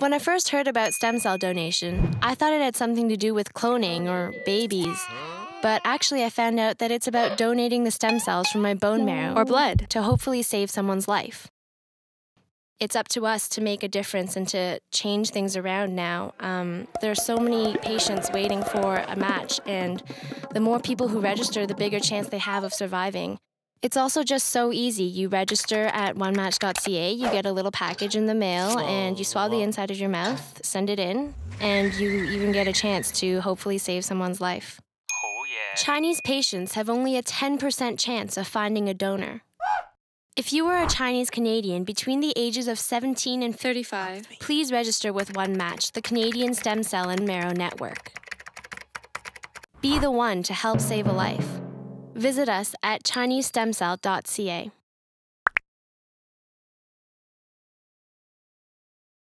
When I first heard about stem cell donation, I thought it had something to do with cloning or babies. But actually, I found out that it's about donating the stem cells from my bone marrow or blood to hopefully save someone's life. It's up to us to make a difference and to change things around now. Um, there are so many patients waiting for a match, and the more people who register, the bigger chance they have of surviving. It's also just so easy. You register at onematch.ca, you get a little package in the mail, and you swab the inside of your mouth, send it in, and you even get a chance to hopefully save someone's life. Oh, Chinese patients have only a 10% chance of finding a donor. If you are a Chinese Canadian between the ages of 17 and 35, please register with One Match, the Canadian Stem Cell and Marrow Network. Be the one to help save a life. Visit us at ChineseStemCell.ca.